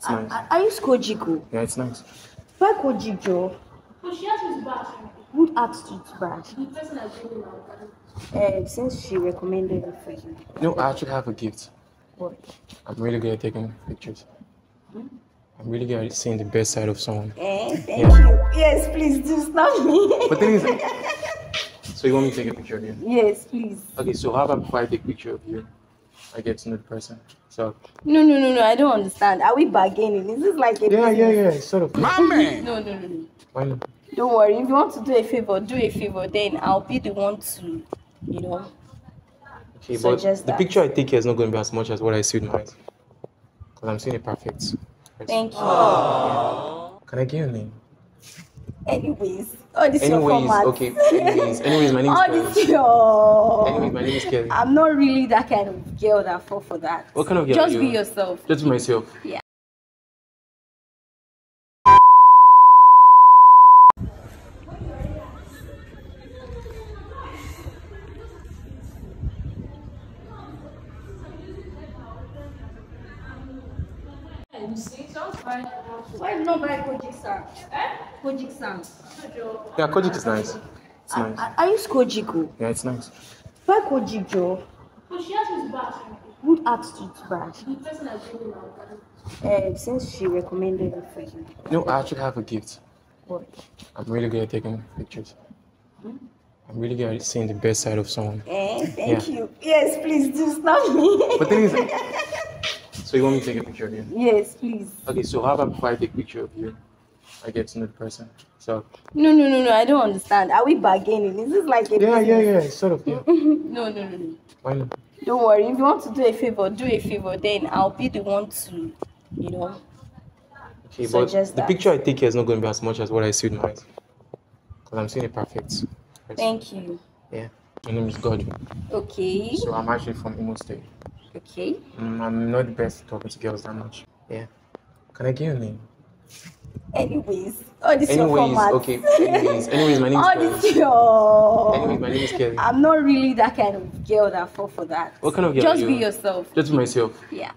It's nice. I, I use Kojiko. Yeah, it's nice. Why Kojiko? But she has his back. Who asked you to buy? The person that's doing it. Uh, since she recommended it for you. No, I actually have a gift. What? I'm really good at taking pictures. Hmm? I'm really good at seeing the best side of someone. Eh, thank Yeah. you. Yes, please do stop me. But then is, so you want me to take a picture of you? yes, please. Okay, so how about before I take a picture of you, I get to know the person. So No, no, no, no. I don't understand. Are we bargaining? Is this like a yeah, yeah, business? yeah, sort of. My No, no, no, no. Why not? Don't worry. If you want to do a favor, do a favor. Then I'll be the one to, you know. Okay, but the that. picture I take here is not going to be as much as what I see with my eyes. Because I'm seeing it perfect. person. Thank you. Can I get your name? Anyways, all this your Anyways, format. okay. Anyways, anyways, my name is all this your. Anyways, my name is Kelly. I'm not really that kind of girl that fall for that. What kind of girl Just be yourself. Just be myself. Yeah. You see, sounds fine. Why not buy Kojic Sam? Eh? Kojic Sam. Yeah, Kojic is nice. It's nice. I, I use Kojiko. Yeah, it's nice. Why Kojiko? But she has his back. Who asked you to buy? The person that's doing it. Uh, since she recommended it for you. No, I actually have a gift. What? I'm really good at taking pictures. I'm really good at seeing the best side of someone. Eh, thank Yeah. you. Yes, please do stop me. But then is, so you want me to take a picture of you? yes, please. Okay, so how about I take a picture of you, I get to know the person. So No, no, no, no. I don't understand. Are we bargaining? Is this like a yeah, yeah, business? yeah, sort of. Yeah. No, no, no, no. Why not? Don't worry. If you want to do a favor, do a favor. Then I'll be the one to, you know. Okay, but the that. picture I take here is not going to be as much as what I see with my eyes. Because I'm seeing a perfect. person. Thank you. Yeah. My name is Godwin. Okay. So I'm actually from Imo State. Okay. Mm, I'm not the best talking to girls that much. Yeah. Can I get your name? Anyways, all this your Anyways, okay. Anyways, anyways, my name is all this your. Anyways, my name is Kelly. I'm not really that kind of girl that fall for that. What kind of girl Just be yourself. Just be myself. Yeah.